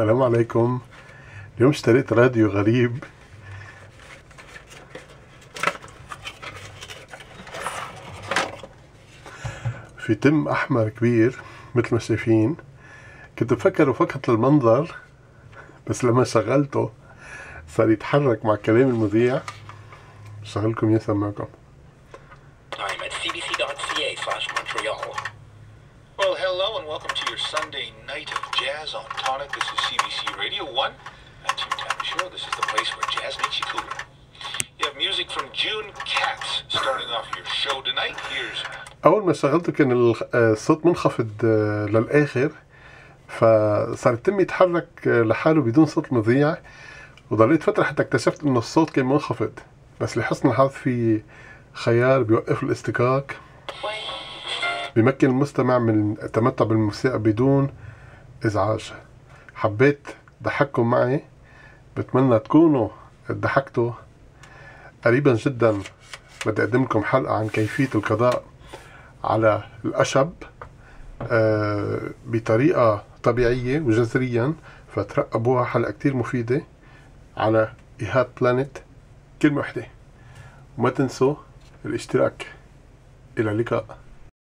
السلام عليكم. اليوم اشتريت راديو غريب. في تم أحمر كبير مثل ما شايفين. كنت بفكره فقط للمنظر بس لما شغلته صار يتحرك مع كلام المذيع. شغلكم to your Sunday night jazz on Tonic. This is CBC Radio 1 and Tim Show. This is the place where jazz makes you cooler. You have music from June Katz starting off your show tonight. Here's أول ما شغلته كان آه، الصوت منخفض آه، للآخر فصار يتم يتحرك آه، لحاله بدون صوت مذيع وضليت فترة حتى اكتشفت إنه الصوت كان منخفض بس لحسن الحظ في خيار بيوقف الاستكاك بيمكن المستمع من التمتع بالموسيقى بدون إزعاج. حبيت ضحككم معي. بتمنى تكونوا ضحكتوا. قريبا جدا بدي أقدم لكم حلقة عن كيفية القضاء على الأشب آه، بطريقة طبيعية وجذريا فترقبوها حلقة كتير مفيدة على إيهاب بلانت كلمة واحدة وما تنسوا الاشتراك. إلى اللقاء.